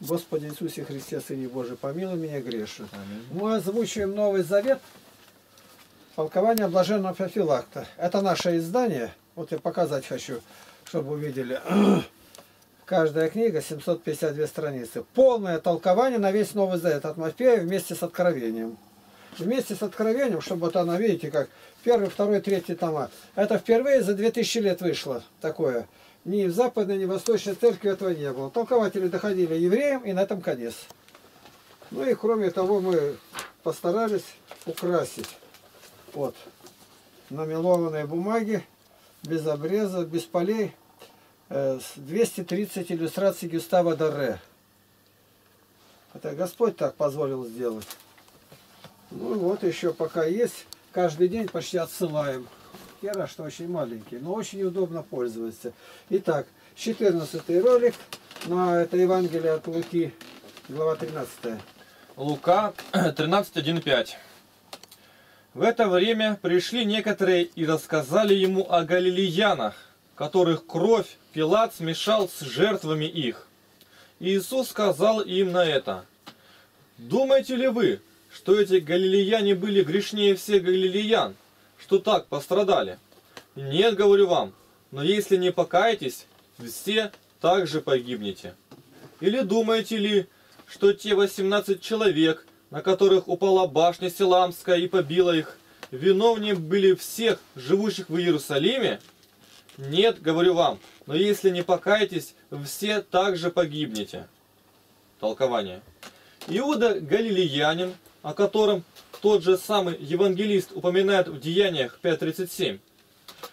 Господи Иисусе Христе, Сыне Божий, помилуй меня. Аминь. Мы озвучиваем Новый Завет, толкование блаженного Феофилакта. Это наше издание. Вот я показать хочу, чтобы увидели. Каждая книга 752 страницы. Полное толкование на весь Новый Завет от Матфея вместе с Откровением. Вместе с Откровением, чтобы вот она, видите, как первый, второй, третий тома. Это впервые за 2000 лет вышло такое. Ни в западной, ни в восточной церкви этого не было. Толкователи доходили евреям, и на этом конец. Ну и кроме того, мы постарались украсить вот на мелованной бумаге, без обреза, без полей, э, с 230 иллюстраций Гюстава Дарре. Это Господь так позволил сделать. Ну вот еще пока есть, каждый день почти отсылаем. Рад, что очень маленький, но очень удобно пользоваться. Итак, 14 ролик на это Евангелие от Луки, глава 13. Лука 13.1.5 В это время пришли некоторые и рассказали ему о галилеянах, которых кровь Пилат смешал с жертвами их. Иисус сказал им на это, «Думаете ли вы, что эти галилеяне были грешнее всех галилеян, что так пострадали? Нет, говорю вам, но если не покаетесь, все также погибнете. Или думаете ли, что те 18 человек, на которых упала башня Силамская и побила их, виновнее были всех живущих в Иерусалиме? Нет, говорю вам, но если не покаетесь, все также погибнете. Толкование. Иуда Галилеянин, о котором тот же самый евангелист упоминает в Деяниях 5.37,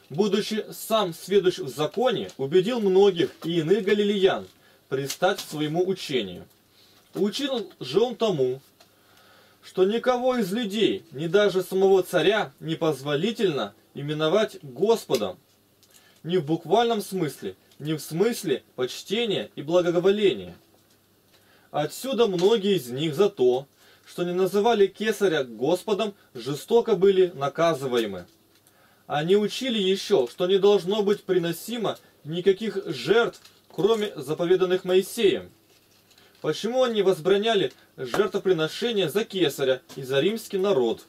будучи сам сведущ в законе, убедил многих и иных галилеян пристать к своему учению. Учил же он тому, что никого из людей, ни даже самого царя, не позволительно именовать Господом, ни в буквальном смысле, ни в смысле почтения и благоговоления. Отсюда многие из них за то, что не называли кесаря Господом, жестоко были наказываемы. Они учили еще, что не должно быть приносимо никаких жертв, кроме заповеданных Моисеем. Почему они возбраняли жертвоприношение за кесаря и за римский народ?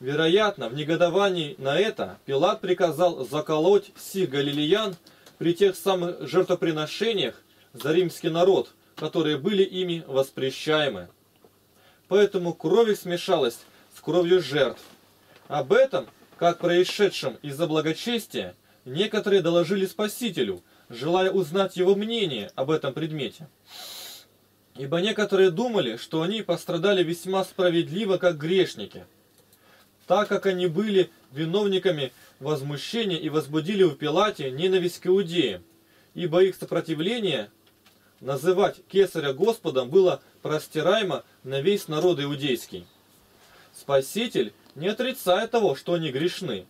Вероятно, в негодовании на это Пилат приказал заколоть всех галилеян при тех самых жертвоприношениях за римский народ, которые были ими воспрещаемы. Поэтому кровь их смешалась с кровью жертв. Об этом, как происшедшем из-за благочестия, некоторые доложили Спасителю, желая узнать его мнение об этом предмете. Ибо некоторые думали, что они пострадали весьма справедливо, как грешники, так как они были виновниками возмущения и возбудили в Пилате ненависть к иудеям, ибо их сопротивление называть кесаря Господом было простираемо на весь народ иудейский. Спаситель не отрицает того, что они грешны,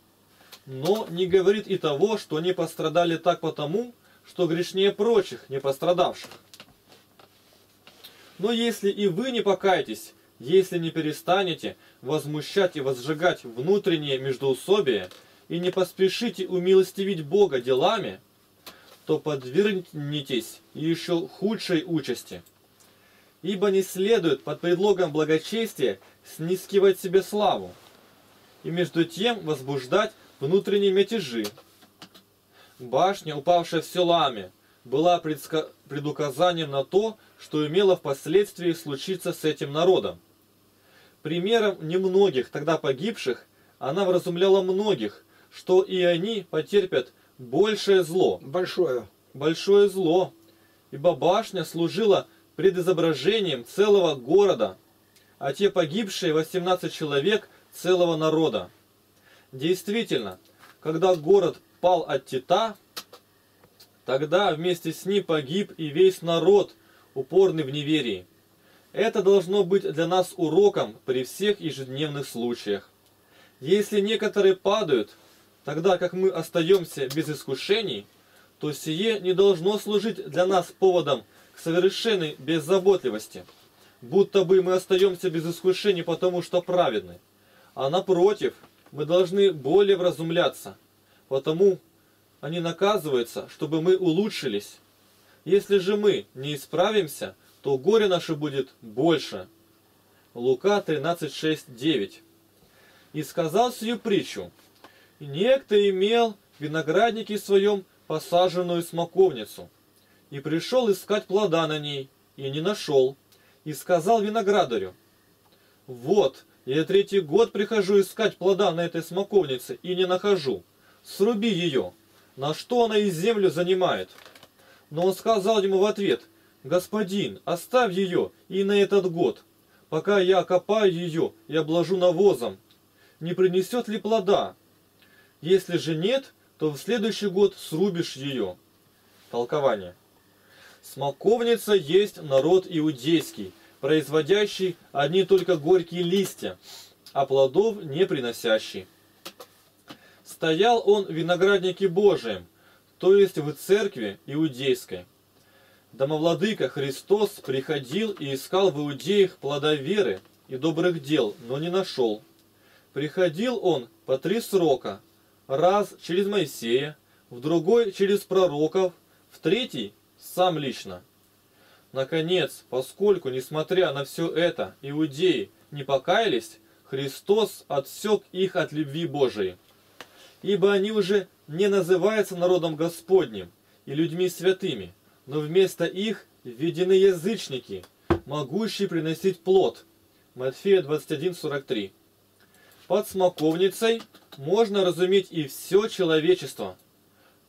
но не говорит и того, что они пострадали так потому, что грешнее прочих, не пострадавших. Но если и вы не покаетесь, если не перестанете возмущать и возжигать внутреннее междоусобие и не поспешите умилостивить Бога делами, то подвергнетесь еще худшей участи. Ибо не следует под предлогом благочестия снискивать себе славу, и между тем возбуждать внутренние мятежи. Башня, упавшая в Селаме, была предуказанием на то, что имело впоследствии случиться с этим народом. Примером немногих тогда погибших, она вразумляла многих, что и они потерпят большее зло. Большое. Большое зло, ибо башня служила предизображением целого города, а те погибшие 18 человек целого народа. Действительно, когда город пал от Тита, тогда вместе с ним погиб и весь народ, упорный в неверии. Это должно быть для нас уроком при всех ежедневных случаях. Если некоторые падают, тогда как мы остаемся без искушений, то сие не должно служить для нас поводом к совершенной беззаботливости, будто бы мы остаемся без искушений потому, что праведны. А напротив, мы должны более вразумляться, потому они наказываются, чтобы мы улучшились. Если же мы не исправимся, то горе наше будет больше. Лука 13, 6, 9. И сказал сию притчу. Некто имел в винограднике своем посаженную смоковницу, и пришел искать плода на ней, и не нашел, и сказал виноградарю, «Вот, я третий год прихожу искать плода на этой смоковнице, и не нахожу. Сруби ее, на что она и землю занимает». Но он сказал ему в ответ, «Господин, оставь ее и на этот год, пока я копаю ее и обложу навозом. Не принесет ли плода? Если же нет, то в следующий год срубишь ее». Толкование. Смоковница есть народ иудейский, производящий одни только горькие листья, а плодов не приносящий. Стоял он в винограднике Божием, то есть в церкви иудейской. Домовладыка Христос приходил и искал в иудеях плода веры и добрых дел, но не нашел. Приходил он по три срока, раз через Моисея, в другой через пророков, в третий сам лично. Наконец, поскольку, несмотря на все это, иудеи не покаялись, Христос отсек их от любви Божией. Ибо они уже не называются народом Господним и людьми святыми, но вместо их введены язычники, могущие приносить плод. Матфея 21:43. Под смоковницей можно разуметь и все человечество.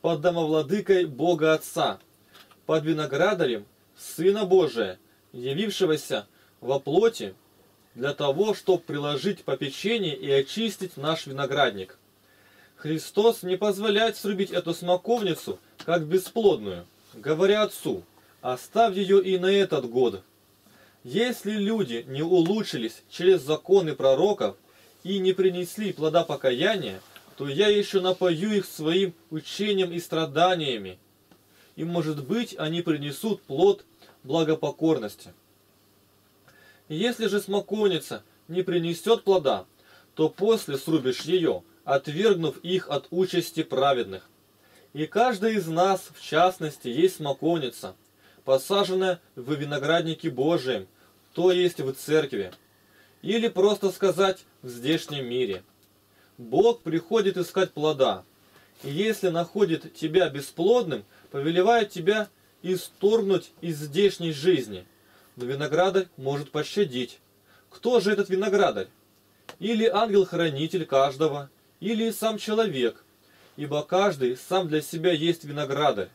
Под домовладыкой Бога Отца, под виноградарем Сына Божия, явившегося во плоти, для того, чтобы приложить попечение и очистить наш виноградник. Христос не позволяет срубить эту смоковницу, как бесплодную, говоря Отцу, оставь ее и на этот год. Если люди не улучшились через законы пророков и не принесли плода покаяния, то я еще напою их своим учением и страданиями, и, может быть, они принесут плод благопокорности. Если же смоковница не принесет плода, то после срубишь ее, отвергнув их от участи праведных. И каждый из нас, в частности, есть смоковница, посаженная в винограднике Божием, то есть в церкви, или просто сказать в здешнем мире. Бог приходит искать плода, и если находит тебя бесплодным, повелевает тебя исторгнуть из здешней жизни. Но виноградарь может пощадить. Кто же этот виноградарь? Или ангел-хранитель каждого, или сам человек, ибо каждый сам для себя есть виноградарь.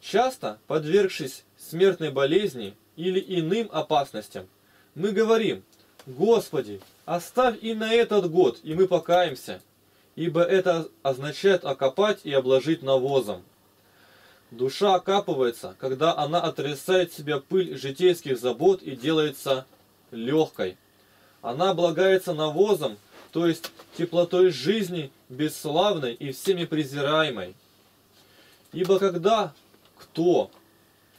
Часто, подвергшись смертной болезни или иным опасностям, мы говорим, Господи, оставь и на этот год, и мы покаемся, ибо это означает окопать и обложить навозом. Душа окапывается, когда она отрисает себя пыль житейских забот и делается легкой. Она облагается навозом, то есть теплотой жизни, бесславной и всеми презираемой. Ибо когда кто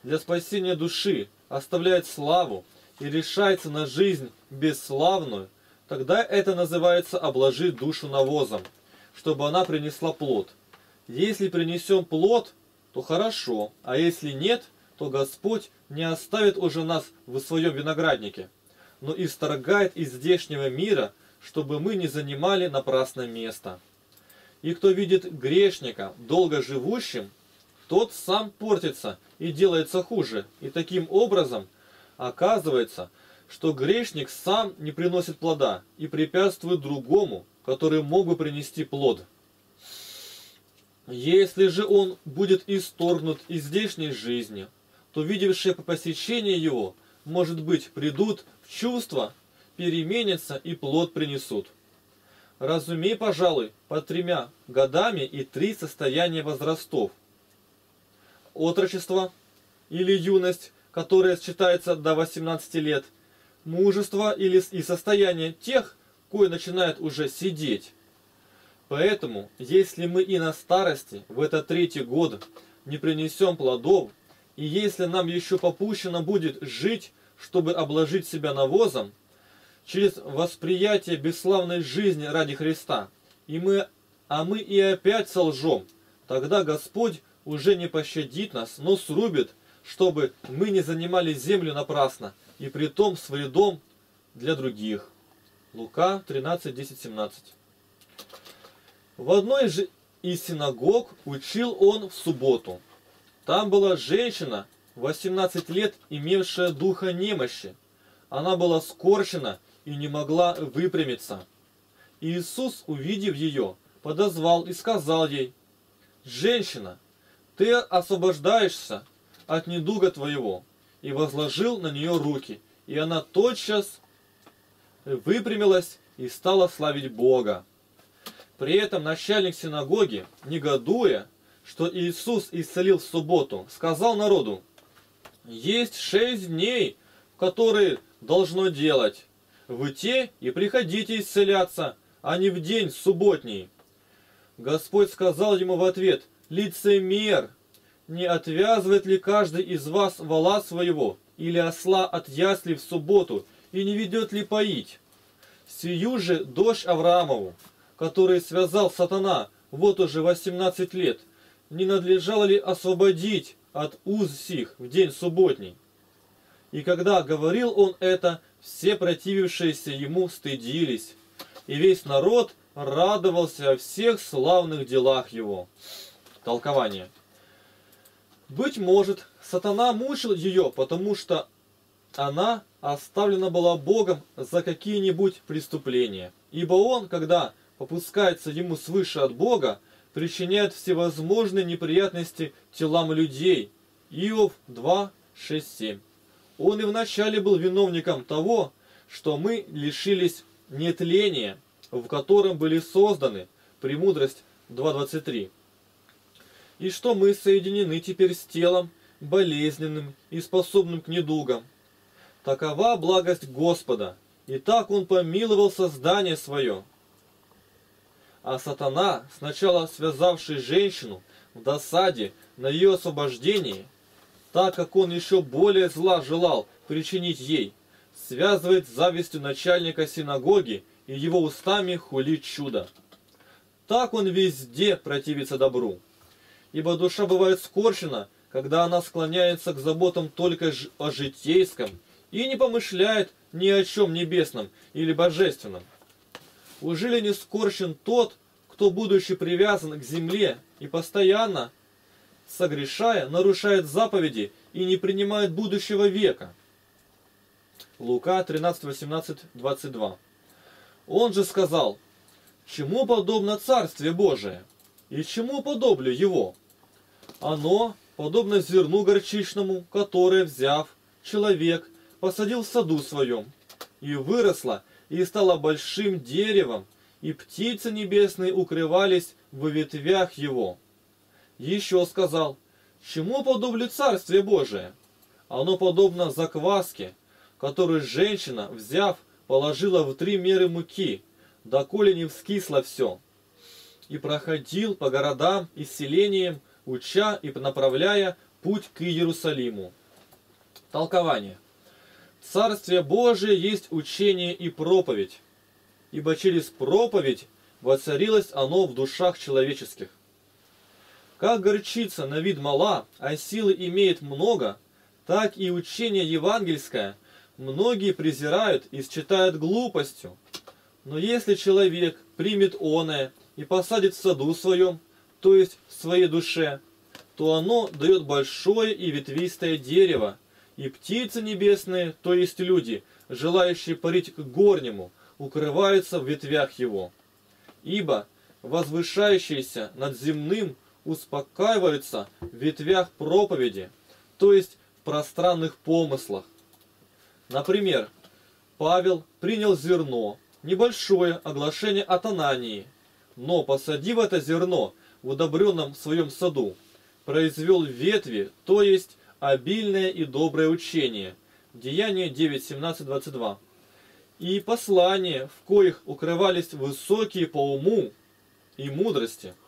для спасения души оставляет славу и решается на жизнь бесславную, тогда это называется обложить душу навозом, чтобы она принесла плод. Если принесем плод – то хорошо, а если нет, то Господь не оставит уже нас в своем винограднике, но исторгает из здешнего мира, чтобы мы не занимали напрасно место. И кто видит грешника долго живущим, тот сам портится и делается хуже. И таким образом оказывается, что грешник сам не приносит плода и препятствует другому, который мог бы принести плод. Если же он будет исторгнут из здешней жизни, то видевшие по посещению его, может быть, придут в чувство, переменятся и плод принесут. Разумей, пожалуй, по тремя годами и три состояния возрастов. Отрочество или юность, которая считается до 18 лет, мужество или и состояние тех, кое начинают уже сидеть, Поэтому, если мы и на старости, в этот третий год, не принесем плодов, и если нам еще попущено будет жить, чтобы обложить себя навозом, через восприятие бесславной жизни ради Христа, и мы, а мы и опять солжем, тогда Господь уже не пощадит нас, но срубит, чтобы мы не занимали землю напрасно, и притом с вредом для других. Лука 13, 10, 17. В одной же из синагог учил он в субботу. Там была женщина, 18 лет, имевшая духа немощи. Она была скорчена и не могла выпрямиться. Иисус, увидев ее, подозвал и сказал ей, «Женщина, ты освобождаешься от недуга твоего». И возложил на нее руки, и она тотчас выпрямилась и стала славить Бога. При этом начальник синагоги, негодуя, что Иисус исцелил в субботу, сказал народу, есть шесть дней, в которые должно делать. Вы те и приходите исцеляться, а не в день субботний. Господь сказал ему в ответ, лицемер, не отвязывает ли каждый из вас вала своего или осла от ясли в субботу и не ведет ли поить? Сию же дождь Авраамову, который связал сатана вот уже 18 лет, не надлежало ли освободить от уз сих в день субботний? И когда говорил он это, все противившиеся ему стыдились, и весь народ радовался о всех славных делах его. Толкование. Быть может, сатана мучил ее, потому что она оставлена была Богом за какие-нибудь преступления. Ибо он, когда попускается ему свыше от Бога, причиняет всевозможные неприятности телам людей. Иов 2, 6, 7. Он и вначале был виновником того, что мы лишились нетления, в котором были созданы, премудрость 2.23. И что мы соединены теперь с телом, болезненным и способным к недугам. Такова благость Господа, и так Он помиловал создание свое. А сатана, сначала связавший женщину в досаде на ее освобождении, так как он еще более зла желал причинить ей, связывает завистью начальника синагоги и его устами хулит чудо. Так он везде противится добру. Ибо душа бывает скорчена, когда она склоняется к заботам только о житейском и не помышляет ни о чем небесном или божественном. Уже ли не скорчен тот, кто, будучи привязан к земле и постоянно согрешая, нарушает заповеди и не принимает будущего века. Лука 13, 18, 22. Он же сказал, чему подобно Царствие Божие, и чему подоблю его? Оно подобно зерну горчичному, которое, взяв, человек посадил в саду своем, и выросло, и стало большим деревом, и птицы небесные укрывались в ветвях его. Еще сказал, чему подоблю Царствие Божие? Оно подобно закваске, которую женщина, взяв, положила в три меры муки, доколе не вскисло все. И проходил по городам и селениям, уча и направляя путь к Иерусалиму. Толкование. Царствие Божие есть учение и проповедь, ибо через проповедь воцарилось оно в душах человеческих. Как горчица на вид мала, а силы имеет много, так и учение евангельское многие презирают и считают глупостью. Но если человек примет оное и посадит в саду своем, то есть в своей душе, то оно дает большое и ветвистое дерево, и птицы небесные, то есть люди, желающие парить к горнему, укрываются в ветвях его. Ибо возвышающиеся над земным – успокаиваются в ветвях проповеди, то есть в пространных помыслах. Например, Павел принял зерно, небольшое оглашение от Анании, но, посадив это зерно в удобренном своем саду, произвел ветви, то есть обильное и доброе учение. Деяние 9, 17, 22. И послания, в коих укрывались высокие по уму и мудрости –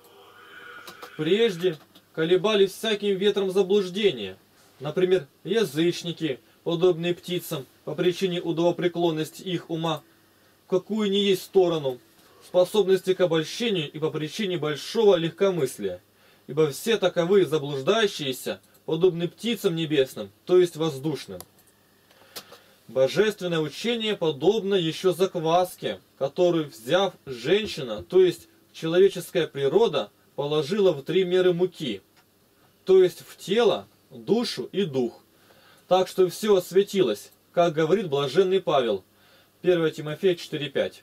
прежде колебались всяким ветром заблуждения. Например, язычники, подобные птицам, по причине удовопреклонности их ума, в какую ни есть сторону, способности к обольщению и по причине большого легкомыслия. Ибо все таковые заблуждающиеся подобны птицам небесным, то есть воздушным. Божественное учение подобно еще закваске, которую, взяв женщина, то есть человеческая природа, положила в три меры муки, то есть в тело, душу и дух. Так что все осветилось, как говорит блаженный Павел, 1 Тимофея 4.5,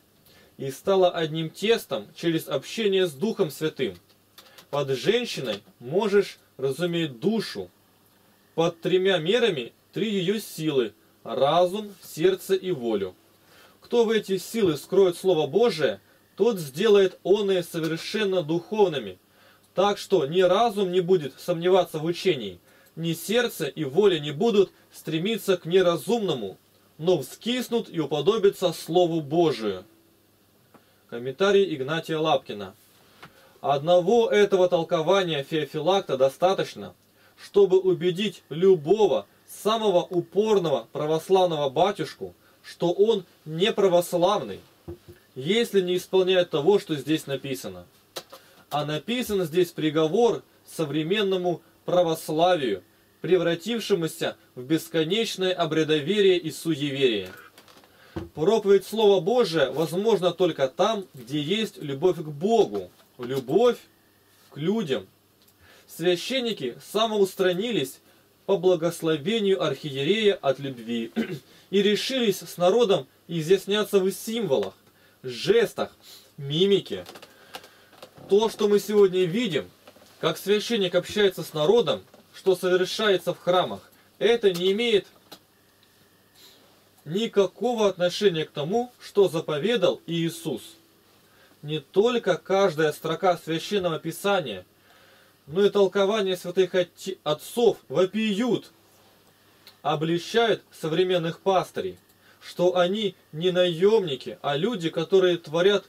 и стало одним тестом через общение с Духом Святым. Под женщиной можешь разуметь душу, под тремя мерами три ее силы – разум, сердце и волю. Кто в эти силы скроет Слово Божие, тот сделает оные совершенно духовными, так что ни разум не будет сомневаться в учении, ни сердце и воля не будут стремиться к неразумному, но вскиснут и уподобятся Слову Божию. Комментарий Игнатия Лапкина. Одного этого толкования Феофилакта достаточно, чтобы убедить любого, самого упорного православного батюшку, что он не православный, если не исполняет того, что здесь написано. А написан здесь приговор современному православию, превратившемуся в бесконечное обредоверие и суеверие. Проповедь Слова Божия возможна только там, где есть любовь к Богу, любовь к людям. Священники самоустранились по благословению архиерея от любви и решились с народом изъясняться в символах, жестах, мимике. То, что мы сегодня видим, как священник общается с народом, что совершается в храмах, это не имеет никакого отношения к тому, что заповедал Иисус. Не только каждая строка священного писания – но и толкования святых отцов вопиют, обличают современных пастырей, что они не наемники, а люди, которые творят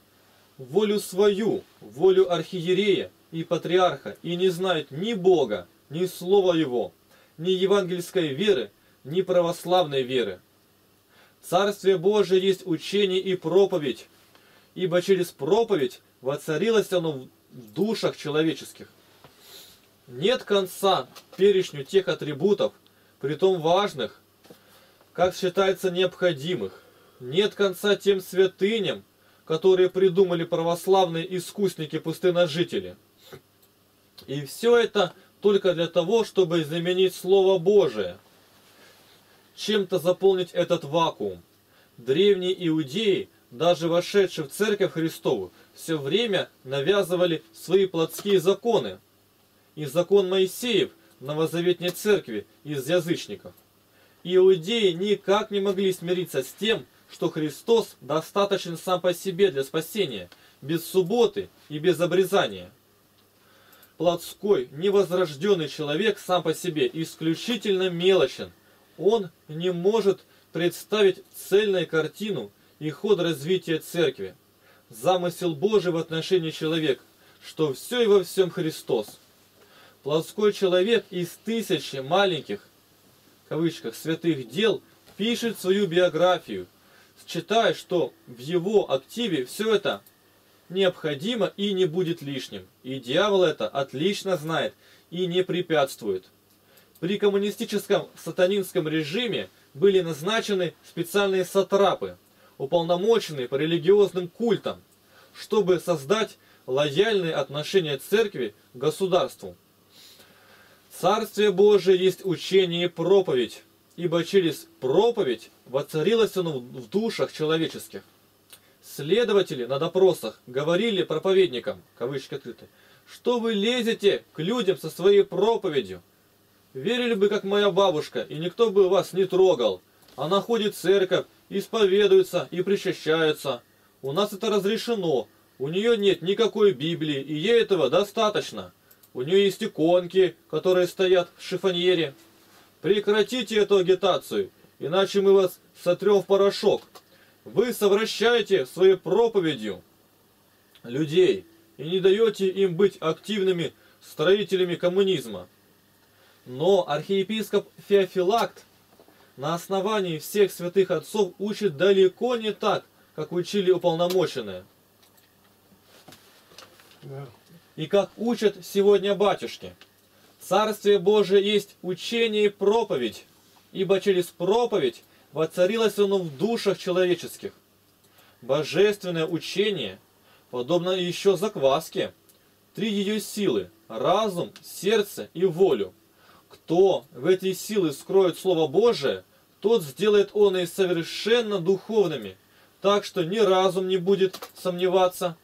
волю свою, волю архиерея и патриарха, и не знают ни Бога, ни Слова Его, ни евангельской веры, ни православной веры. Царствие Божие есть учение и проповедь, ибо через проповедь воцарилось оно в душах человеческих. Нет конца перечню тех атрибутов, притом важных, как считается необходимых. Нет конца тем святыням, которые придумали православные искусники-пустыножители. И все это только для того, чтобы заменить Слово Божие, чем-то заполнить этот вакуум. Древние иудеи, даже вошедшие в Церковь Христову, все время навязывали свои плотские законы, и закон Моисеев Новозаветной Церкви из язычников. Иудеи никак не могли смириться с тем, что Христос достаточен сам по себе для спасения, без субботы и без обрезания. Плотской, невозрожденный человек сам по себе исключительно мелочен. Он не может представить цельную картину и ход развития церкви. Замысел Божий в отношении человека, что все и во всем Христос – плотской человек из тысячи маленьких, кавычках, святых дел пишет свою биографию, считая, что в его активе все это необходимо и не будет лишним. И дьявол это отлично знает и не препятствует. При коммунистическом сатанинском режиме были назначены специальные сатрапы, уполномоченные по религиозным культам, чтобы создать лояльные отношения церкви к государству. Царствие Божие есть учение и проповедь, ибо через проповедь воцарилось оно в душах человеческих. Следователи на допросах говорили проповедникам, кавычки открыты, что вы лезете к людям со своей проповедью. Верили бы, как моя бабушка, и никто бы вас не трогал. Она ходит в церковь, исповедуется и причащается. У нас это разрешено. У нее нет никакой Библии, и ей этого достаточно. У нее есть иконки, которые стоят в шифоньере. Прекратите эту агитацию, иначе мы вас сотрем в порошок. Вы совращаете своей проповедью людей и не даете им быть активными строителями коммунизма. Но архиепископ Феофилакт на основании всех святых отцов учит далеко не так, как учили уполномоченные. И как учат сегодня батюшки. Царствие Божие есть учение и проповедь, ибо через проповедь воцарилось оно в душах человеческих. Божественное учение, подобно еще закваске, три ее силы – разум, сердце и волю. Кто в эти силы скроет Слово Божие, тот сделает он и совершенно духовными, так что ни разум не будет сомневаться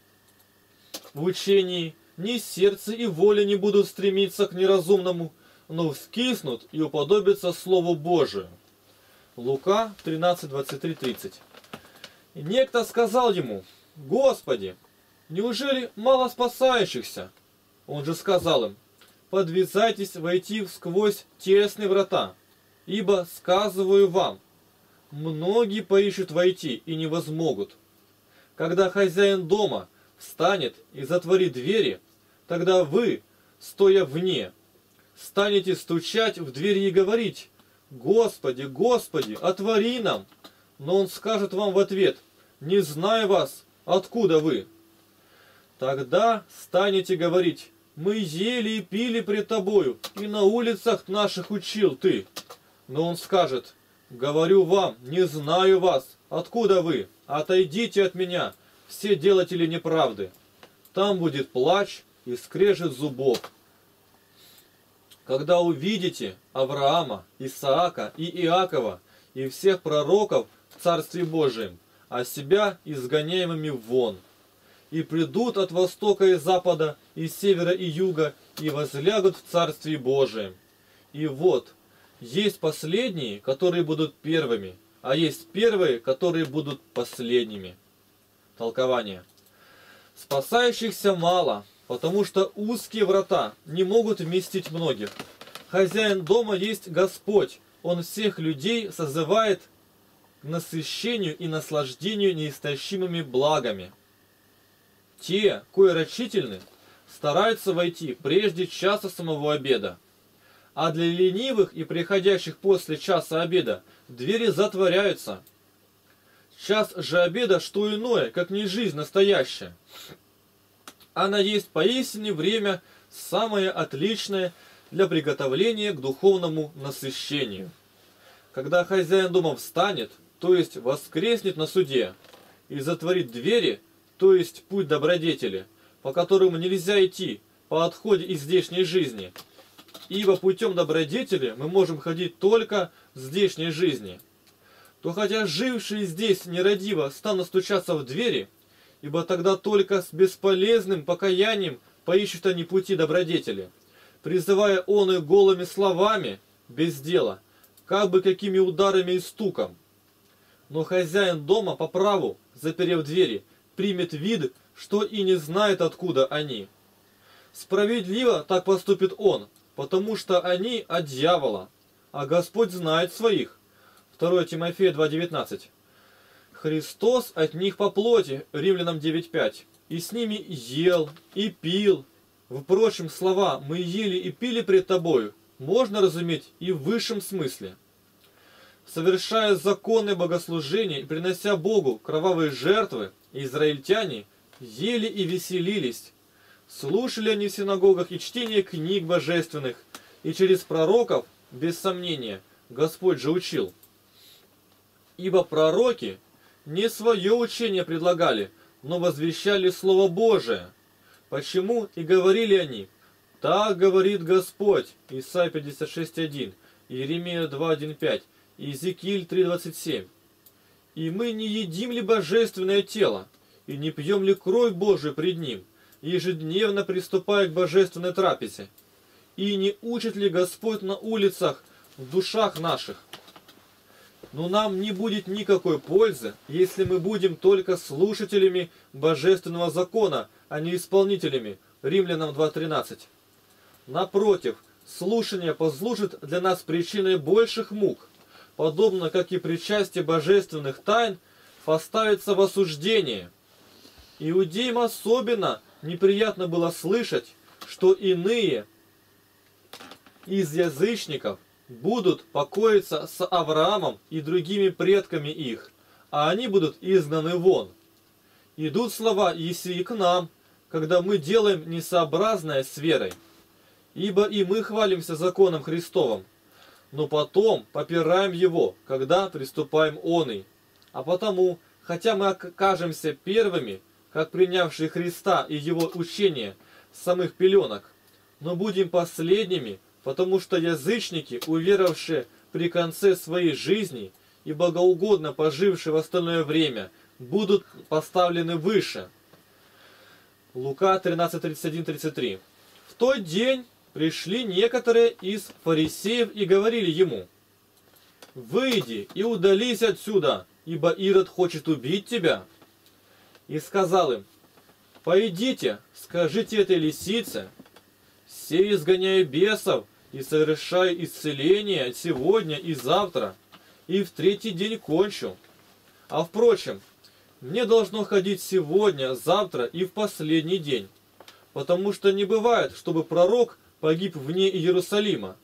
в учении, ни сердце и воля не будут стремиться к неразумному, но вскиснут и уподобятся Слову Божию. Лука 13, 23, 30. И некто сказал ему, Господи, неужели мало спасающихся? Он же сказал им, подвязайтесь войти сквозь тесные врата, ибо, сказываю вам, многие поищут войти и не возмогут. Когда хозяин дома встанет и затворит двери, тогда вы, стоя вне, станете стучать в двери и говорить, «Господи, Господи, отвори нам!» Но он скажет вам в ответ, «Не знаю вас, откуда вы?» Тогда станете говорить, «Мы ели и пили пред тобою, и на улицах наших учил ты». Но он скажет, «Говорю вам, не знаю вас, откуда вы, отойдите от меня, все делатели неправды». Там будет плач и скрежет зубов. Когда увидите Авраама, Исаака и Иакова и всех пророков в Царстве Божьем, а себя изгоняемыми вон, и придут от востока и запада, и севера и юга, и возлягут в Царстве Божием. И вот, есть последние, которые будут первыми, а есть первые, которые будут последними. Толкование. Спасающихся мало, потому что узкие врата не могут вместить многих. Хозяин дома есть Господь, Он всех людей созывает к насыщению и наслаждению неистощимыми благами. Те, кои рачительны, стараются войти прежде часа самого обеда. А для ленивых и приходящих после часа обеда двери затворяются. Час же обеда что иное, как не жизнь настоящая. Она есть поистине время самое отличное для приготовления к духовному насыщению. Когда хозяин дома встанет, то есть воскреснет на суде, и затворит двери, то есть путь добродетели, по которому нельзя идти по отходе из здешней жизни, ибо путем добродетели мы можем ходить только в здешней жизни, то хотя жившие здесь нерадиво станут стучаться в двери, ибо тогда только с бесполезным покаянием поищут они пути добродетели, призывая он их голыми словами, без дела, как бы какими ударами и стуком. Но хозяин дома по праву, заперев двери, примет вид, что и не знает, откуда они. Справедливо так поступит он, потому что они от дьявола, а Господь знает своих. 2 Тимофея 2.19 Христос от них по плоти, Римлянам 9.5, и с ними ел и пил. Впрочем, слова «мы ели и пили пред тобою» можно разуметь и в высшем смысле. Совершая законные богослужения и принося Богу кровавые жертвы, израильтяне ели и веселились. Слушали они в синагогах и чтение книг божественных, и через пророков, без сомнения, Господь же учил. Ибо пророки не свое учение предлагали, но возвещали Слово Божие. Почему и говорили они, так говорит Господь, Исайя 56.1, Иеремия 2.1.5, Иезекииль 3.27. И мы не едим ли божественное тело, и не пьем ли кровь Божию пред Ним, ежедневно приступая к божественной трапезе? И не учит ли Господь на улицах в душах наших? Но нам не будет никакой пользы, если мы будем только слушателями божественного закона, а не исполнителями. Римлянам 2.13. Напротив, слушание послужит для нас причиной больших мук, подобно как и причастие божественных тайн поставится в осуждение. Иудеям особенно неприятно было слышать, что иные из язычников будут покоиться с Авраамом и другими предками их, а они будут изгнаны вон. Идут слова Есии к нам, когда мы делаем несообразное с верой. ибо и мы хвалимся законом Христовым, но потом попираем его, когда приступаем оный. А потому, хотя мы окажемся первыми, как принявшие Христа и его учение с самых пеленок, но будем последними, потому что язычники, уверовавшие при конце своей жизни и богоугодно пожившие в остальное время, будут поставлены выше. Лука 13:31-33. В тот день пришли некоторые из фарисеев и говорили ему, «Выйди и удались отсюда, ибо Ирод хочет убить тебя». И сказал им, «Пойдите, скажите этой лисице, все изгоняю бесов и совершаю исцеление сегодня и завтра, и в третий день кончу. А впрочем, мне должно ходить сегодня, завтра и в последний день, потому что не бывает, чтобы пророк погиб вне Иерусалима.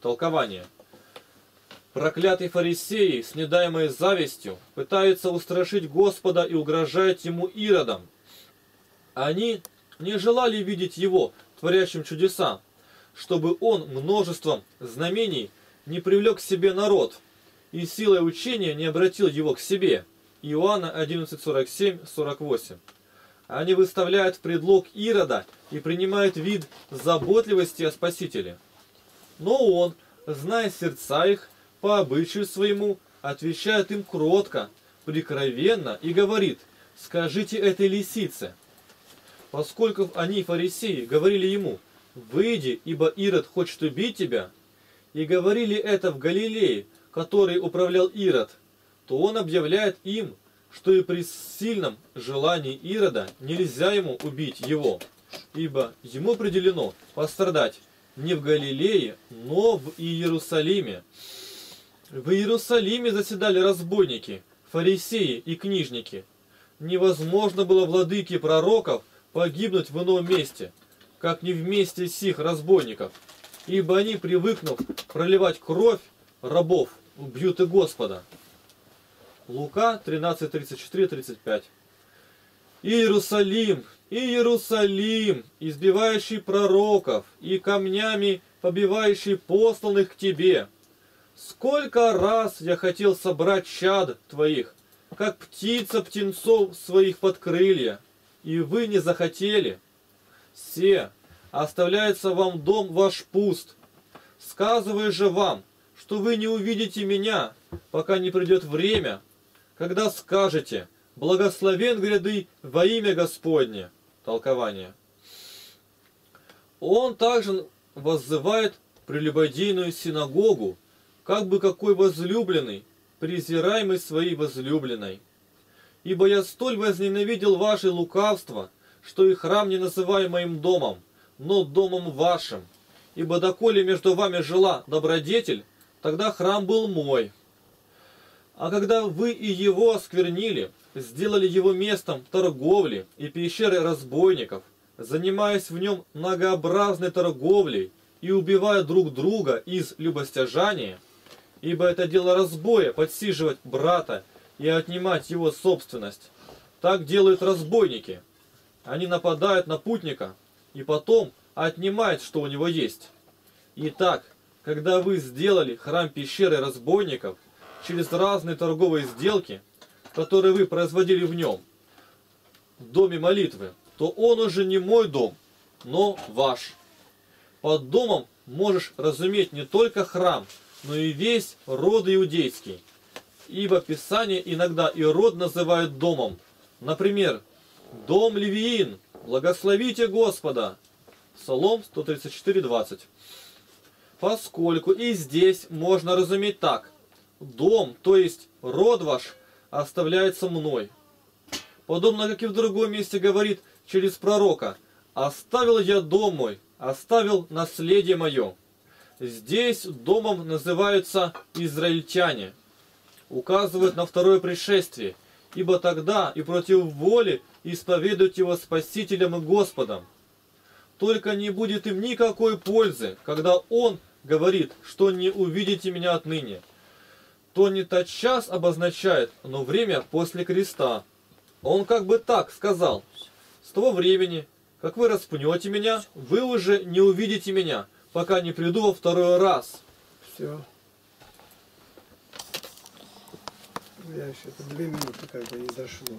Толкование. Проклятые фарисеи, с недаемой завистью, пытаются устрашить Господа и угрожают ему иродом. Они не желали видеть его, творящим чудеса, чтобы он множеством знамений не привлек к себе народ и силой учения не обратил его к себе. Иоанна 11:47-48. Они выставляют предлог Ирода и принимают вид заботливости о Спасителе. Но он, зная сердца их, по обычаю своему, отвечает им кротко, прикровенно и говорит, скажите этой лисице. Поскольку они, фарисеи, говорили ему, выйди, ибо Ирод хочет убить тебя, и говорили это в Галилее, который управлял Ирод, то он объявляет им, что и при сильном желании Ирода нельзя ему убить его, ибо ему определено пострадать не в Галилее, но в Иерусалиме. В Иерусалиме заседали разбойники, фарисеи и книжники. Невозможно было владыке пророков погибнуть в ином месте, как не в месте сих разбойников, ибо они, привыкнув проливать кровь рабов, убьют и Господа. Лука 13:34-35. Иерусалим, Иерусалим, избивающий пророков и камнями побивающий посланных к тебе. Сколько раз я хотел собрать чад твоих, как птица птенцов своих под крылья, и вы не захотели. Все, оставляется вам дом ваш пуст. Сказываю же вам, что вы не увидите меня, пока не придет время, когда скажете «Благословен гряды во имя Господне». Толкование. Он также воззывает прелюбодейную синагогу, как бы какой возлюбленный, презираемый своей возлюбленной. Ибо я столь возненавидел ваше лукавство, что и храм не называю моим домом, но домом вашим. Ибо доколе между вами жила добродетель, тогда храм был мой. А когда вы и его осквернили, сделали его местом торговли и пещеры разбойников, занимаясь в нем многообразной торговлей и убивая друг друга из любостяжания, ибо это дело разбоя подсиживать брата и отнимать его собственность. Так делают разбойники. Они нападают на путника и потом отнимают, что у него есть. Итак, когда вы сделали храм пещеры разбойников через разные торговые сделки, которые вы производили в нем, в доме молитвы, то он уже не мой дом, но ваш. Под домом можешь разуметь не только храм, но и весь род иудейский. Ибо Писание иногда и род называют домом. Например, дом Левиин, благословите Господа. Псалом 134.20. Поскольку и здесь можно разуметь так. Дом, то есть род ваш, оставляется мной. Подобно как и в другом месте говорит через пророка, «Оставил я дом мой, оставил наследие мое». Здесь домом называются израильтяне. Указывают на второе пришествие, ибо тогда и против воли исповедуют его Спасителем и Господом. Только не будет им никакой пользы, когда Он говорит, что не увидите меня отныне. То не тот час обозначает, но время после креста. Он как бы так сказал, с того времени как вы распнете меня, вы уже не увидите меня, пока не приду во второй раз. Все. Я еще две минуты как бы не дошло.